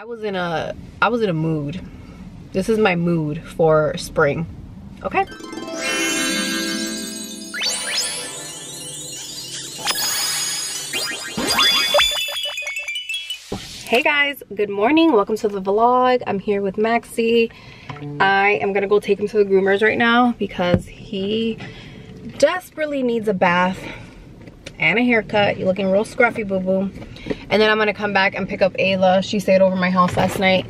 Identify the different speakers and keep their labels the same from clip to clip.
Speaker 1: I was in a I was in a mood. This is my mood for spring. Okay? Hey guys, good morning. Welcome to the vlog. I'm here with Maxie. I am gonna go take him to the groomers right now because he desperately needs a bath and a haircut. You're looking real scruffy, boo-boo. And then I'm gonna come back and pick up Ayla. She stayed over my house last night.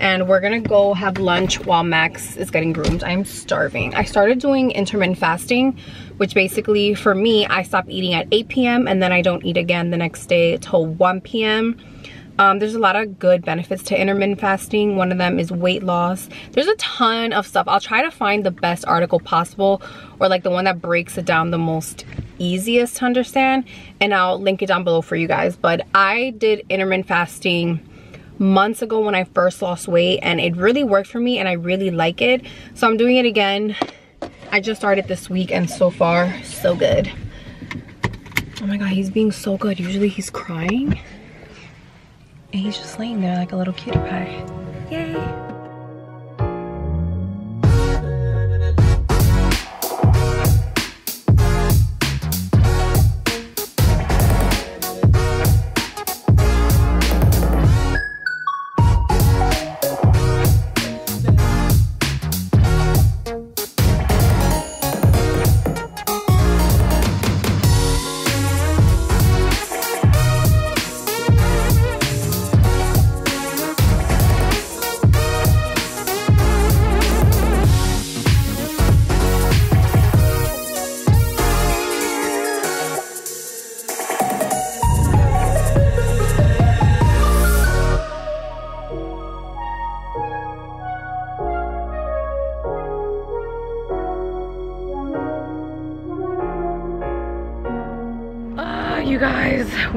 Speaker 1: And we're gonna go have lunch while Max is getting groomed. I'm starving. I started doing intermittent fasting, which basically for me, I stop eating at 8 p.m. and then I don't eat again the next day till 1 p.m. Um, there's a lot of good benefits to intermittent fasting. One of them is weight loss. There's a ton of stuff. I'll try to find the best article possible or like the one that breaks it down the most easiest to understand and I'll link it down below for you guys. But I did intermittent fasting months ago when I first lost weight and it really worked for me and I really like it. So I'm doing it again. I just started this week and so far, so good. Oh my God, he's being so good. Usually he's crying. And he's just laying there like a little cutie pie. Yay.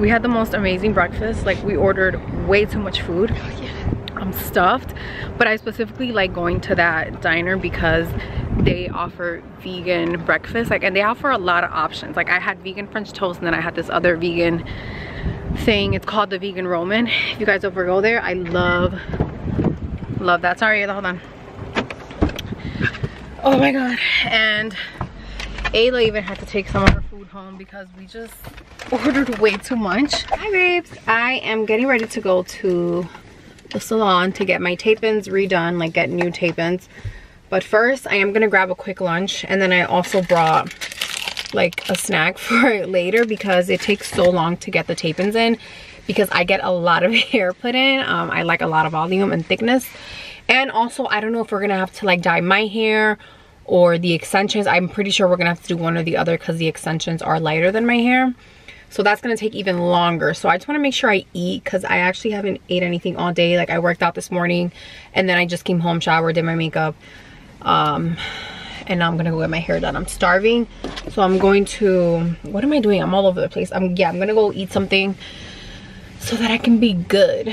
Speaker 1: We had the most amazing breakfast. Like we ordered way too much food. Oh, I'm stuffed. But i specifically like going to that diner because they offer vegan breakfast like and they offer a lot of options. Like i had vegan french toast and then i had this other vegan thing. It's called the vegan roman. If you guys ever go there i love love that. Sorry hold on. Oh my god. And Ayla even had to take some of her food home because we just ordered way too much. Hi babes, I am getting ready to go to the salon to get my tape-ins redone, like get new tape-ins. But first, I am gonna grab a quick lunch and then I also brought like a snack for later because it takes so long to get the tape-ins in because I get a lot of hair put in. Um, I like a lot of volume and thickness. And also, I don't know if we're gonna have to like dye my hair or the extensions. I'm pretty sure we're gonna have to do one or the other because the extensions are lighter than my hair. So that's gonna take even longer. So I just wanna make sure I eat because I actually haven't ate anything all day. Like I worked out this morning and then I just came home, showered, did my makeup. Um, and now I'm gonna go get my hair done. I'm starving. So I'm going to, what am I doing? I'm all over the place. I'm, yeah, I'm gonna go eat something so that I can be good.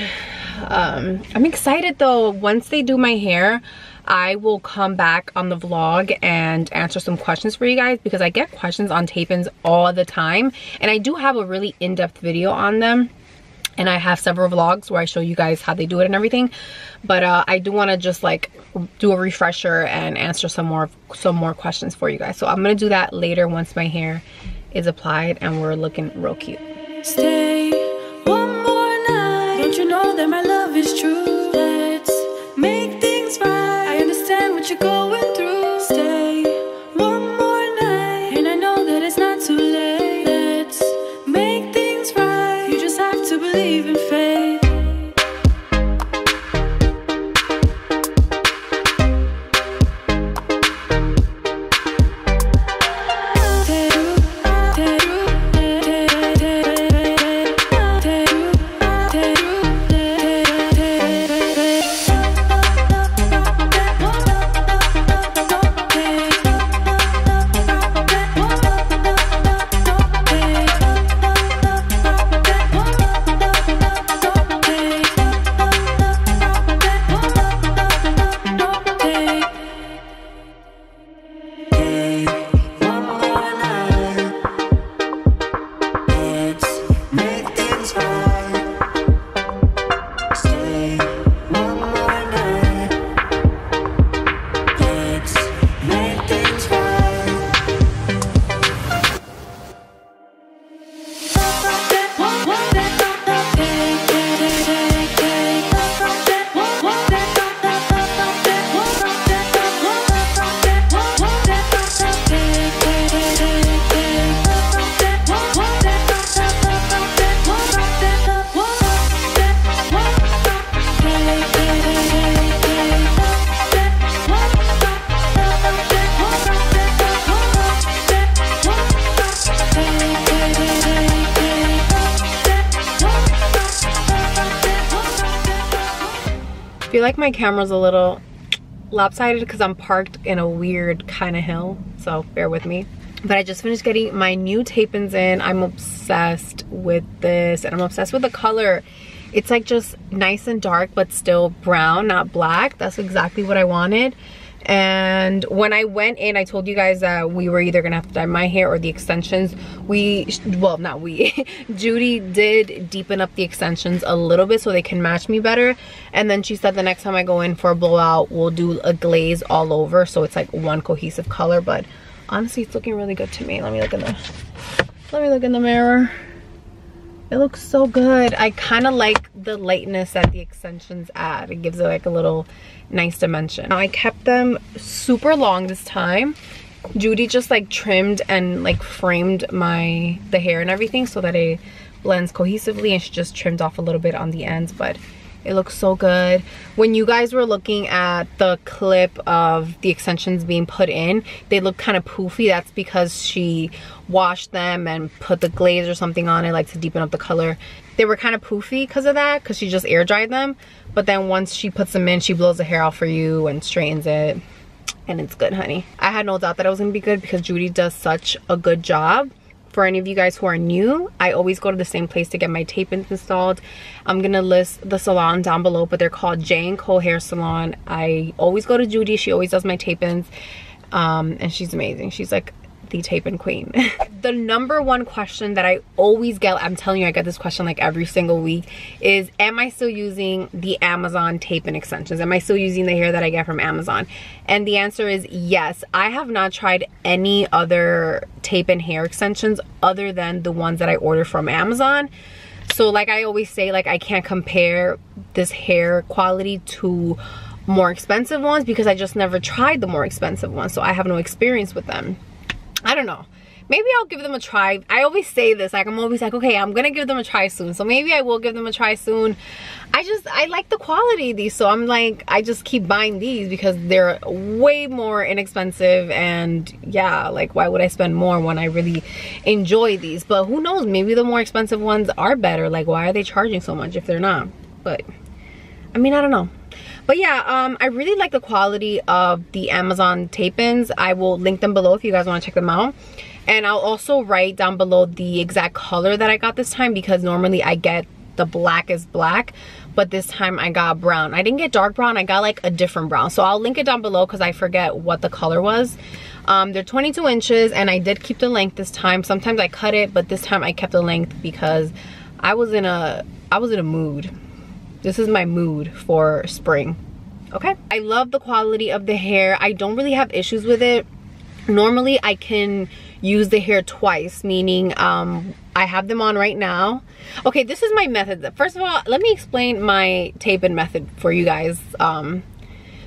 Speaker 1: Um, I'm excited though, once they do my hair, I will come back on the vlog and answer some questions for you guys because I get questions on tape-ins all the time. And I do have a really in-depth video on them and I have several vlogs where I show you guys how they do it and everything. But uh, I do want to just like do a refresher and answer some more some more questions for you guys. So I'm gonna do that later once my hair is applied and we're looking real cute. Stay one more night. Don't you know that my love is true? You going. Feel like my camera's a little lopsided because I'm parked in a weird kind of hill. So bear with me. But I just finished getting my new tape-ins in. I'm obsessed with this and I'm obsessed with the color. It's like just nice and dark but still brown, not black. That's exactly what I wanted and when I went in I told you guys that we were either gonna have to dye my hair or the extensions. We well not we. Judi did deepen up the extensions a little bit so they can match me better. And then she said the next time I go in for a blowout we'll do a glaze all over. So it's like one cohesive color. But honestly it's looking really good to me. Let me look in the let me look in the mirror it looks so good I kind of like the lightness that the extensions add it gives it like a little nice dimension. Now I kept them super long this time. Judi just like trimmed and like framed my the hair and everything so that it blends cohesively and she just trimmed off a little bit on the ends but it looks so good when you guys were looking at the clip of the extensions being put in they look kind of poofy that's because she washed them and put the glaze or something on it like to deepen up the color they were kind of poofy because of that because she just air dried them but then once she puts them in, she blows the hair out for you and straightens it. And it's good, honey. I had no doubt that it was gonna be good because Judi does such a good job. For any of you guys who are new, I always go to the same place to get my tape-ins installed. I'm gonna list the salon down below, but they're called J & Co Hair Salon. I always go to Judi. She always does my tape-ins. Um, and she's amazing. She's like the tape-in queen. the number one question that I always get, I'm telling you I get this question like every single week, is am I still using the Amazon tape-in extensions? Am I still using the hair that I get from Amazon? And the answer is yes. I have not tried any other tape-in hair extensions other than the ones that I order from Amazon. So like I always say, like I can't compare this hair quality to more expensive ones because I just never tried the more expensive ones. So I have no experience with them. I don't know. Maybe I'll give them a try. I always say this, like I'm always like, okay, I'm gonna give them a try soon. So maybe I will give them a try soon. I just, I like the quality of these. So I'm like, I just keep buying these because they're way more inexpensive. And yeah, like why would I spend more when I really enjoy these? But who knows, maybe the more expensive ones are better. Like why are they charging so much if they're not? But I mean, I don't know but yeah um i really like the quality of the amazon tape-ins i will link them below if you guys want to check them out. And i'll also write down below the exact color that i got this time because normally i get the black is black but this time i got brown. I didn't get dark brown i got like a different brown. So i'll link it down below because i forget what the color was. Um, they're 22 inches and i did keep the length this time. Sometimes i cut it but this time i kept the length because i was in a i was in a mood this is my mood for spring. Okay? I love the quality of the hair. I don't really have issues with it. Normally i can use the hair twice meaning um i have them on right now. Okay this is my method. First of all let me explain my tape-in method for you guys. Um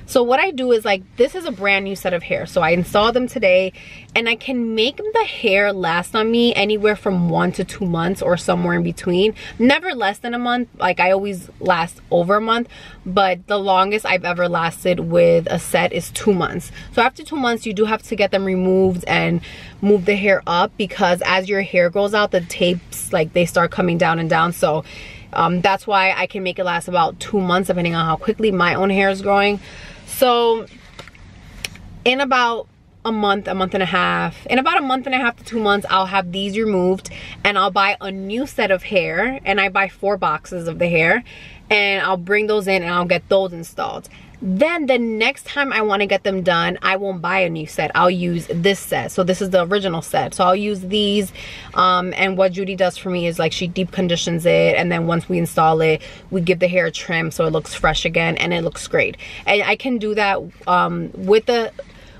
Speaker 1: so what I do is like, this is a brand new set of hair. So I install them today and I can make the hair last on me anywhere from one to two months or somewhere in between. Never less than a month. Like I always last over a month, but the longest I've ever lasted with a set is two months. So after two months, you do have to get them removed and move the hair up because as your hair grows out, the tapes, like they start coming down and down. So um, that's why I can make it last about two months depending on how quickly my own hair is growing. So in about a month, a month and a half, in about a month and a half to two months, I'll have these removed and I'll buy a new set of hair and I buy four boxes of the hair and I'll bring those in and I'll get those installed. Then the next time I want to get them done, I won't buy a new set. I'll use this set. So this is the original set. So I'll use these. Um, and what Judi does for me is like she deep conditions it. And then once we install it, we give the hair a trim so it looks fresh again and it looks great. And I can do that um, with the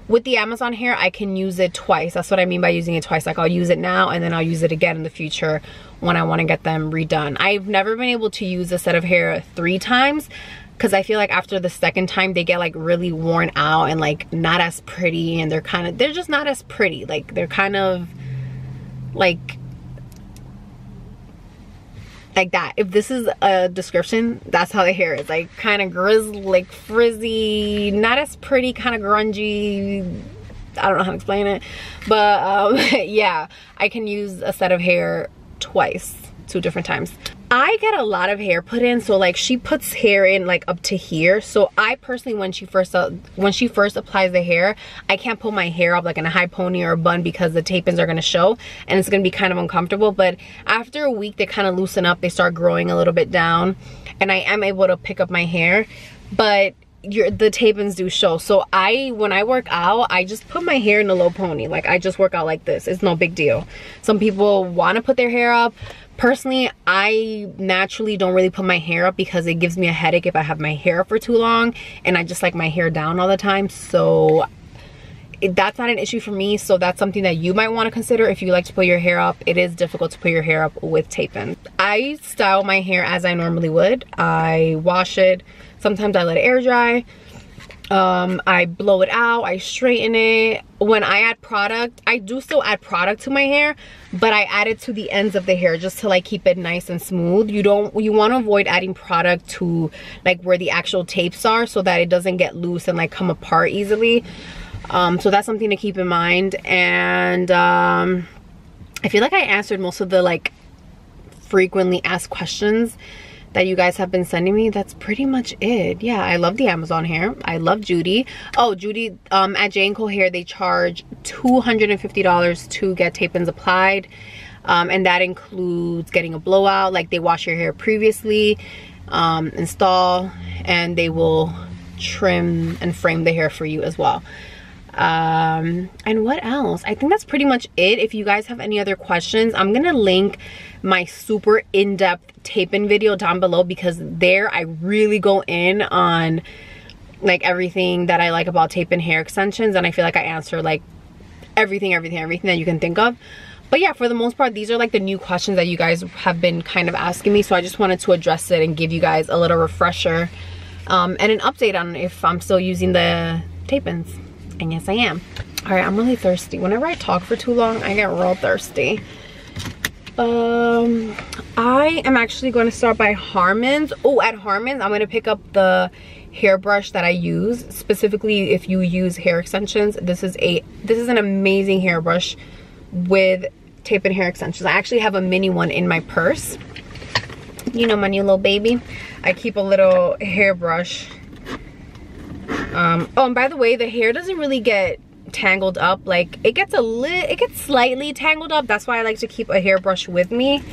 Speaker 1: with the Amazon hair, I can use it twice. That's what I mean by using it twice. Like I'll use it now and then I'll use it again in the future when I want to get them redone. I've never been able to use a set of hair three times because I feel like after the second time they get like really worn out and like not as pretty and they're kind of they're just not as pretty. Like they're kind of like like that. If this is a description that's how the hair is like kind of grizzly like frizzy not as pretty kind of grungy. I don't know how to explain it. But um, yeah I can use a set of hair twice two different times I get a lot of hair put in so like she puts hair in like up to here. So I personally when she first uh, when she first applies the hair I can't pull my hair up like in a high pony or a bun because the tape-ins are to show and it's to be kind of uncomfortable. But after a week they kind of loosen up they start growing a little bit down and I am able to pick up my hair. But your the tape-ins do show. So i when i work out i just put my hair in a low pony. Like i just work out like this. It's no big deal. Some people want to put their hair up personally i naturally don't really put my hair up because it gives me a headache if i have my hair up for too long and i just like my hair down all the time. So that's not an issue for me. So that's something that you might want to consider if you like to put your hair up. It is difficult to put your hair up with tape in. I style my hair as i normally would. I wash it. Sometimes i let it air dry um, I blow it out, I straighten it. When I add product, I do still add product to my hair, but I add it to the ends of the hair just to like keep it nice and smooth. You don't, you want to avoid adding product to like where the actual tapes are so that it doesn't get loose and like come apart easily. Um, so that's something to keep in mind. And um, I feel like I answered most of the like frequently asked questions that you guys have been sending me that's pretty much it. Yeah i love the amazon hair. I love judi. Oh judi um at J. Co hair they charge 250 dollars to get tape-ins applied um, and that includes getting a blowout like they wash your hair previously um, install and they will trim and frame the hair for you as well. Um and what else? I think that's pretty much it. If you guys have any other questions i'm gonna link my super in-depth tape-in video down below because there i really go in on like everything that i like about tape-in hair extensions and i feel like i answer like everything everything everything that you can think of but yeah for the most part these are like the new questions that you guys have been kind of asking me so i just wanted to address it and give you guys a little refresher um, and an update on if i'm still using the tape-ins and yes I am. All right, I'm really thirsty. Whenever I talk for too long, I get real thirsty. Um, I am actually going to start by Harmon's. Oh, at Harmon's, I'm going to pick up the hairbrush that I use. Specifically, if you use hair extensions, this is a this is an amazing hairbrush with tape-in hair extensions. I actually have a mini one in my purse. You know my new little baby. I keep a little hairbrush um, oh, and by the way, the hair doesn't really get tangled up. Like it gets a little, it gets slightly tangled up. That's why I like to keep a hairbrush with me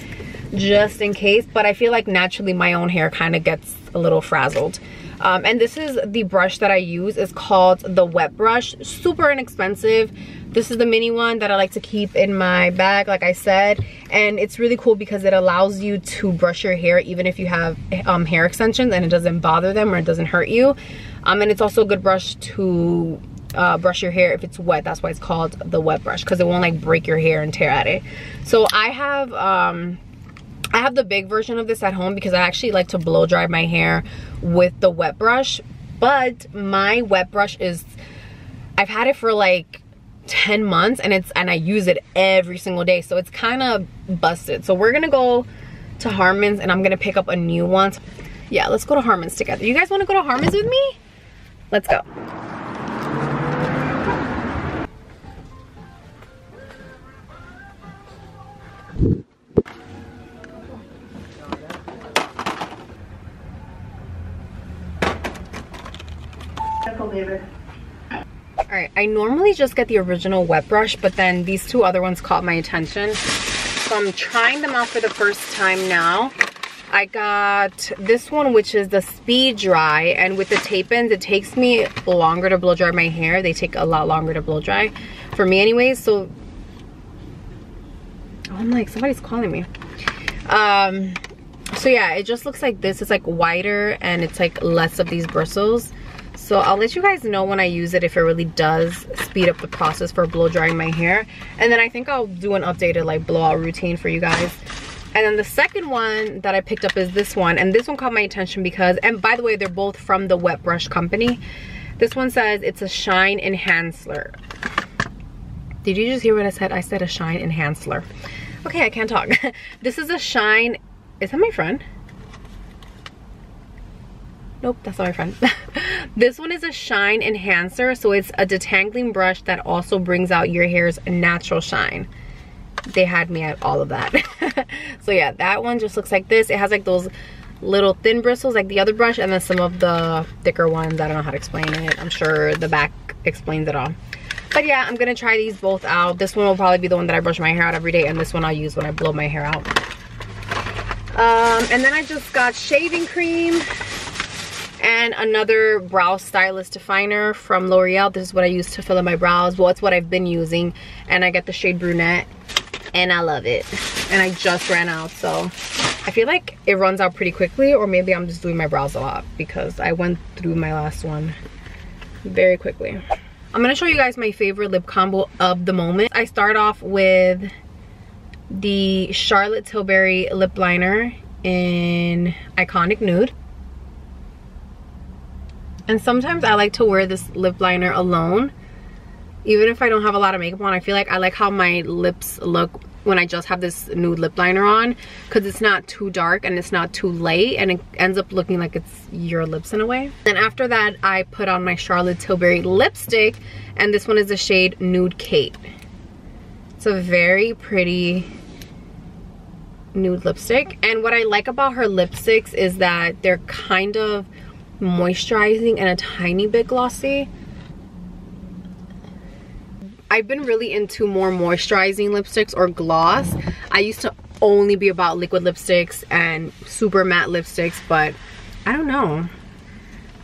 Speaker 1: just in case. But I feel like naturally my own hair kind of gets a little frazzled. Um, and this is the brush that I use. It's called the wet brush. Super inexpensive. This is the mini one that I like to keep in my bag, like I said. And it's really cool because it allows you to brush your hair even if you have um, hair extensions and it doesn't bother them or it doesn't hurt you. Um, and it's also a good brush to uh, brush your hair if it's wet. That's why it's called the wet brush because it won't like break your hair and tear at it. So I have... Um, I have the big version of this at home because I actually like to blow dry my hair with the wet brush. But my wet brush is, I've had it for like 10 months and it's and I use it every single day. So it's kind of busted. So we're gonna go to Harmon's and I'm gonna pick up a new one. Yeah, let's go to Harmon's together. You guys wanna go to Harmon's with me? Let's go. Alright, I normally just get the original wet brush, but then these two other ones caught my attention. So I'm trying them out for the first time now. I got this one, which is the Speed Dry, and with the tape-ins, it takes me longer to blow dry my hair. They take a lot longer to blow dry, for me anyways, so... Oh, I'm like, somebody's calling me. Um, so yeah, it just looks like this. It's like wider and it's like less of these bristles. So I'll let you guys know when I use it if it really does speed up the process for blow drying my hair. And then I think I'll do an updated like blowout routine for you guys. And then the second one that I picked up is this one. And this one caught my attention because, and by the way, they're both from the Wet Brush Company. This one says it's a shine enhancer. Did you just hear what I said? I said a shine enhancer. Okay, I can't talk. this is a shine, is that my friend? Nope, that's not my friend. this one is a shine enhancer. So it's a detangling brush that also brings out your hair's natural shine. they had me at all of that. so yeah, that one just looks like this. It has like those little thin bristles like the other brush and then some of the thicker ones. I don't know how to explain it. I'm sure the back explains it all. But yeah, I'm gonna try these both out. This one will probably be the one that I brush my hair out every day and this one I'll use when I blow my hair out. Um, and then I just got shaving cream and another brow stylist definer from L'Oreal. This is what I use to fill in my brows. Well, it's what I've been using. And I get the shade brunette and I love it. And I just ran out, so I feel like it runs out pretty quickly or maybe I'm just doing my brows a lot because I went through my last one very quickly. I'm gonna show you guys my favorite lip combo of the moment. I start off with the Charlotte Tilbury lip liner in Iconic Nude. And sometimes I like to wear this lip liner alone. Even if I don't have a lot of makeup on, I feel like I like how my lips look when I just have this nude lip liner on because it's not too dark and it's not too light and it ends up looking like it's your lips in a way. Then after that, I put on my Charlotte Tilbury lipstick and this one is the shade Nude Kate. It's a very pretty nude lipstick and what I like about her lipsticks is that they're kind of moisturizing and a tiny bit glossy. I've been really into more moisturizing lipsticks or gloss. I used to only be about liquid lipsticks and super matte lipsticks, but I don't know.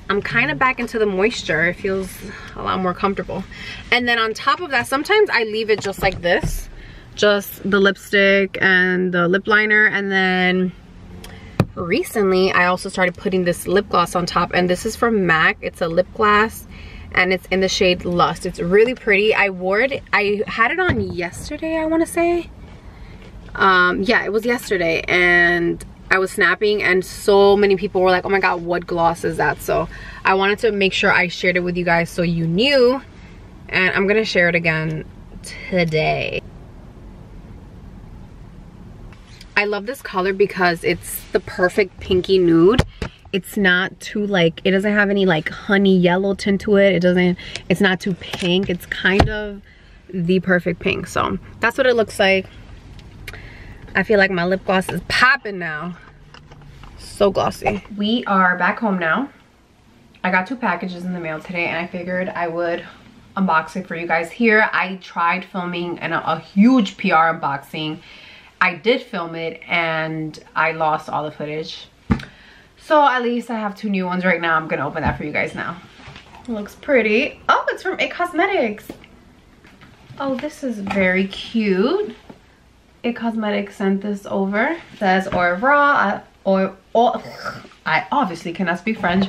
Speaker 1: I'm kind of back into the moisture. It feels a lot more comfortable. And then on top of that, sometimes I leave it just like this. Just the lipstick and the lip liner and then recently I also started putting this lip gloss on top and this is from MAC. It's a lip gloss and it's in the shade Lust. It's really pretty. I wore it, I had it on yesterday, I wanna say. Um, yeah, it was yesterday and I was snapping and so many people were like, oh my God, what gloss is that? So I wanted to make sure I shared it with you guys so you knew and I'm gonna share it again today. I love this color because it's the perfect pinky nude. It's not too like, it doesn't have any like honey yellow tint to it. It doesn't, it's not too pink. It's kind of the perfect pink. So that's what it looks like. I feel like my lip gloss is popping now. So glossy. We are back home now. I got two packages in the mail today and I figured I would unbox it for you guys here. I tried filming an, a huge PR unboxing I did film it and I lost all the footage. So at least I have two new ones right now. I'm gonna open that for you guys now. Looks pretty. Oh, it's from It Cosmetics. Oh, this is very cute. It Cosmetics sent this over. It says au revoir, uh, or, or I obviously cannot speak French.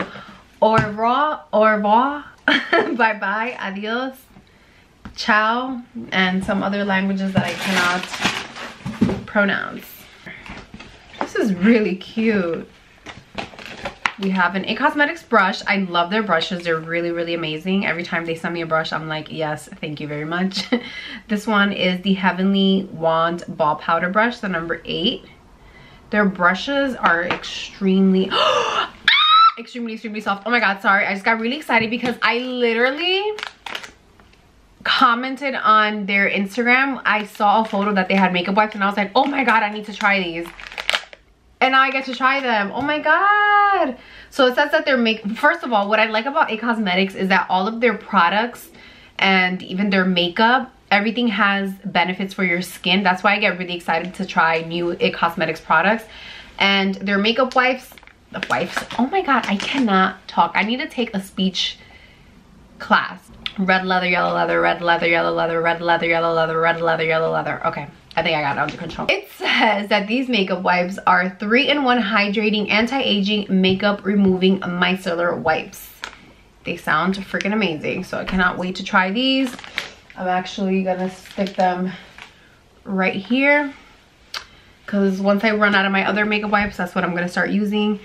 Speaker 1: Au revoir, au revoir, bye bye, adios, ciao, and some other languages that I cannot pronouns. This is really cute. We have an It Cosmetics brush. I love their brushes. They're really, really amazing. Every time they send me a brush, I'm like, yes, thank you very much. this one is the Heavenly Wand Ball Powder Brush, the number eight. Their brushes are extremely, ah! extremely, extremely soft. Oh my God, sorry. I just got really excited because I literally commented on their Instagram, I saw a photo that they had makeup wipes and I was like, oh my God, I need to try these. And now I get to try them. Oh my God. So it says that they're make, first of all, what I like about It Cosmetics is that all of their products and even their makeup, everything has benefits for your skin. That's why I get really excited to try new It Cosmetics products. And their makeup wipes, the wipes, oh my God, I cannot talk. I need to take a speech class red leather, yellow leather, red leather, yellow leather, red leather, yellow leather, red leather, yellow leather. Okay, I think I got it under control. It says that these makeup wipes are 3-in-1 hydrating, anti-aging, makeup removing micellar wipes. They sound freaking amazing, so I cannot wait to try these. I'm actually gonna stick them right here because once I run out of my other makeup wipes, that's what I'm gonna start using.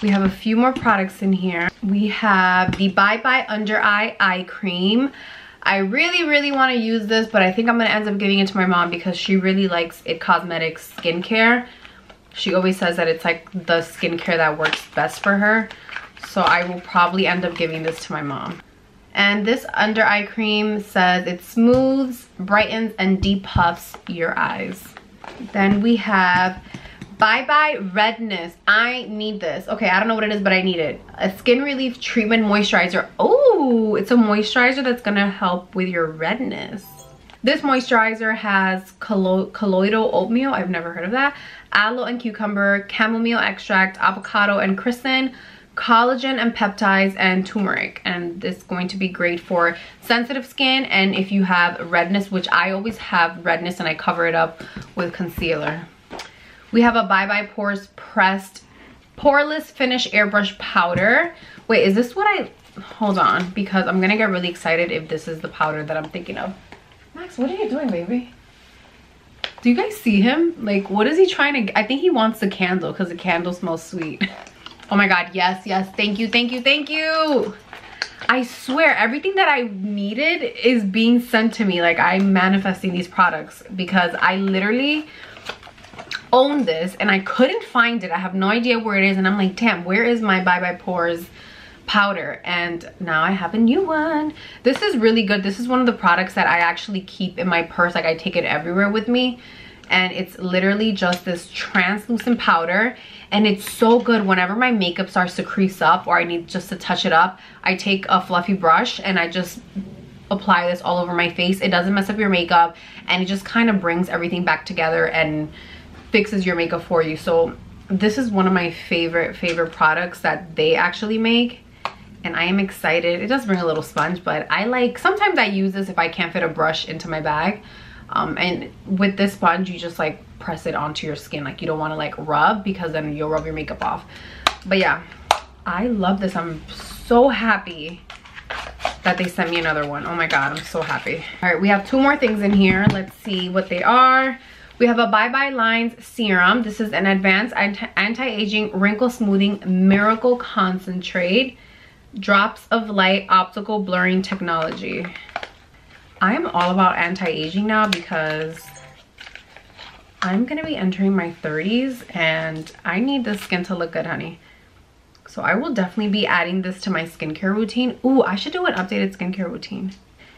Speaker 1: We have a few more products in here. We have the Bye Bye Under Eye Eye Cream. I really, really want to use this, but I think I'm going to end up giving it to my mom because she really likes It Cosmetics skincare. She always says that it's like the skincare that works best for her. So I will probably end up giving this to my mom. And this under eye cream says it smooths, brightens, and depuffs your eyes. Then we have Bye Bye Redness. I need this. Okay, I don't know what it is, but I need it. A Skin Relief Treatment Moisturizer. Oh, it's a moisturizer that's gonna help with your redness. This moisturizer has collo colloidal oatmeal. I've never heard of that. Aloe and cucumber, chamomile extract, avocado and chrisin, collagen and peptides, and turmeric. And this is going to be great for sensitive skin and if you have redness, which I always have redness and I cover it up with concealer. We have a Bye Bye Pores Pressed Poreless Finish Airbrush Powder. Wait, is this what I... Hold on, because I'm going to get really excited if this is the powder that I'm thinking of. Max, what are you doing, baby? Do you guys see him? Like, what is he trying to... I think he wants the candle because the candle smells sweet. Oh my god, yes, yes. Thank you, thank you, thank you. I swear, everything that I needed is being sent to me. Like, I'm manifesting these products because I literally own this and I couldn't find it. I have no idea where it is and I'm like, damn, where is my Bye Bye Pores powder? And now I have a new one. This is really good. This is one of the products that I actually keep in my purse. Like I take it everywhere with me and it's literally just this translucent powder and it's so good whenever my makeup starts to crease up or I need just to touch it up I take a fluffy brush and I just apply this all over my face it doesn't mess up your makeup and it just kind of brings everything back together and fixes your makeup for you. So this is one of my favorite, favorite products that they actually make. And I am excited. It does bring a little sponge, but I like, sometimes I use this if I can't fit a brush into my bag. Um, and with this sponge, you just like press it onto your skin. Like you don't want to like rub because then you'll rub your makeup off. But yeah, I love this. I'm so happy that they sent me another one. Oh my God, I'm so happy. All right, we have two more things in here. Let's see what they are. We have a Bye Bye Lines Serum. This is an advanced anti-aging wrinkle smoothing miracle concentrate. Drops of light optical blurring technology. I am all about anti-aging now because I'm gonna be entering my 30s and I need the skin to look good, honey. So I will definitely be adding this to my skincare routine. Ooh, I should do an updated skincare routine.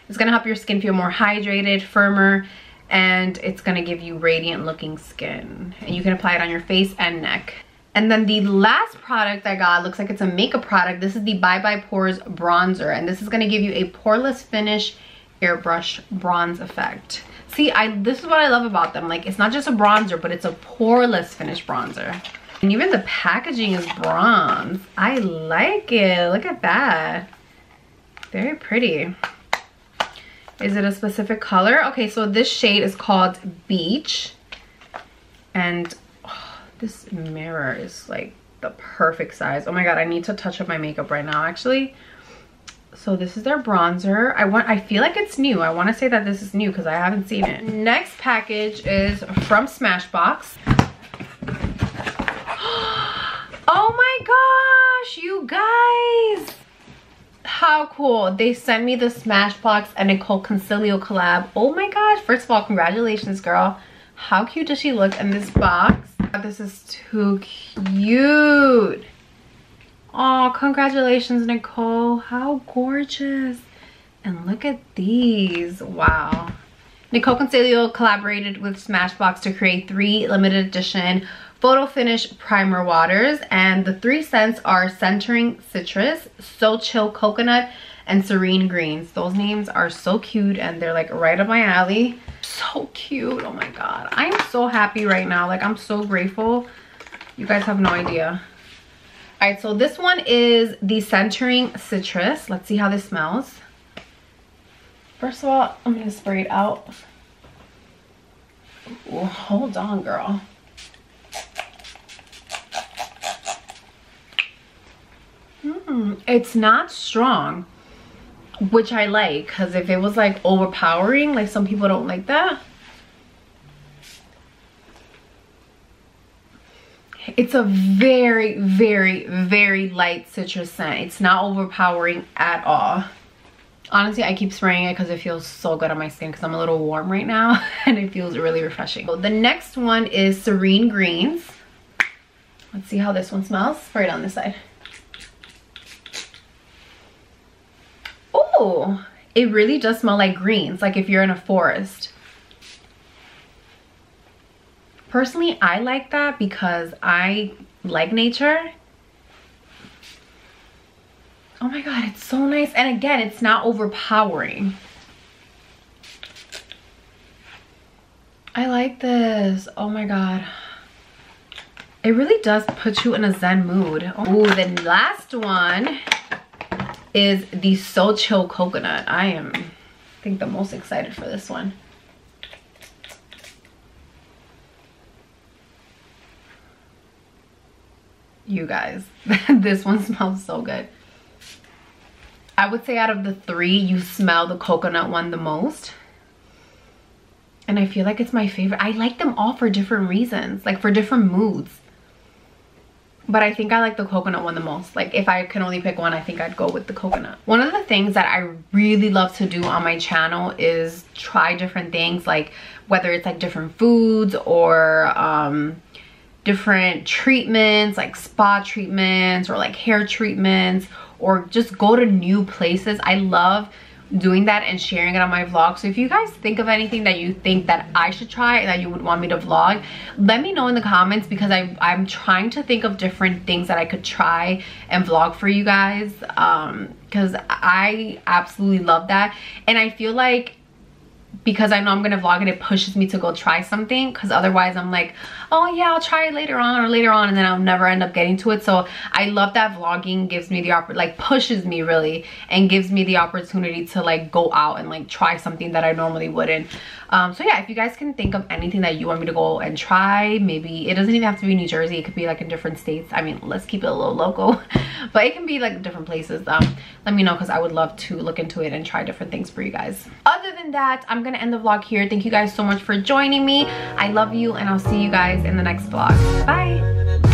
Speaker 1: It's gonna help your skin feel more hydrated, firmer, and it's gonna give you radiant looking skin. And you can apply it on your face and neck. And then the last product I got looks like it's a makeup product. This is the Bye Bye Pores Bronzer. And this is gonna give you a poreless finish airbrush bronze effect. See, I this is what I love about them. Like, it's not just a bronzer, but it's a poreless finish bronzer. And even the packaging is bronze. I like it. Look at that. Very pretty. Is it a specific color? Okay, so this shade is called Beach. And oh, this mirror is like the perfect size. Oh my god, I need to touch up my makeup right now actually. So this is their bronzer. I want I feel like it's new. I want to say that this is new because I haven't seen it. Next package is from Smashbox. oh my gosh, you guys how cool. They sent me the smashbox and nicole concilio collab. Oh my gosh. First of all congratulations girl. How cute does she look in this box? Oh, this is too cute. Oh congratulations nicole. How gorgeous. And look at these. Wow. Nicole concilio collaborated with smashbox to create three limited edition photo finish primer waters and the three scents are centering citrus so chill coconut and serene greens. Those names are so cute and they're like right up my alley. So cute. Oh my god. I'm so happy right now. Like i'm so grateful. You guys have no idea. All right so this one is the centering citrus. Let's see how this smells. First of all i'm gonna spray it out. Ooh, hold on girl Mm, it's not strong, which I like because if it was like overpowering, like some people don't like that. It's a very, very, very light citrus scent. It's not overpowering at all. Honestly, I keep spraying it because it feels so good on my skin because I'm a little warm right now and it feels really refreshing. So the next one is Serene Greens. Let's see how this one smells. Spray it on this side. Oh, it really does smell like greens, like if you're in a forest. Personally, I like that because I like nature. Oh my God, it's so nice. And again, it's not overpowering. I like this. Oh my God. It really does put you in a zen mood. Oh, the last one is the So Chill Coconut. I am, I think, the most excited for this one. You guys, this one smells so good. I would say out of the three, you smell the coconut one the most. And I feel like it's my favorite. I like them all for different reasons, like for different moods but I think I like the coconut one the most. Like if I can only pick one, I think I'd go with the coconut. One of the things that I really love to do on my channel is try different things like whether it's like different foods or um, different treatments like spa treatments or like hair treatments or just go to new places. I love doing that and sharing it on my vlog. So if you guys think of anything that you think that i should try and that you would want me to vlog let me know in the comments because i i'm trying to think of different things that i could try and vlog for you guys um because i absolutely love that. And i feel like because I know I'm gonna vlog it, it pushes me to go try something because otherwise I'm like, oh yeah, I'll try it later on or later on and then I'll never end up getting to it. So I love that vlogging gives me the like pushes me really and gives me the opportunity to like go out and like try something that I normally wouldn't. Um, so yeah, if you guys can think of anything that you want me to go and try, maybe it doesn't even have to be New Jersey. It could be like in different states. I mean, let's keep it a little local, but it can be like different places. Um, let me know because I would love to look into it and try different things for you guys. Other than that, I'm gonna end the vlog here. Thank you guys so much for joining me. I love you and I'll see you in the next vlog. Bye!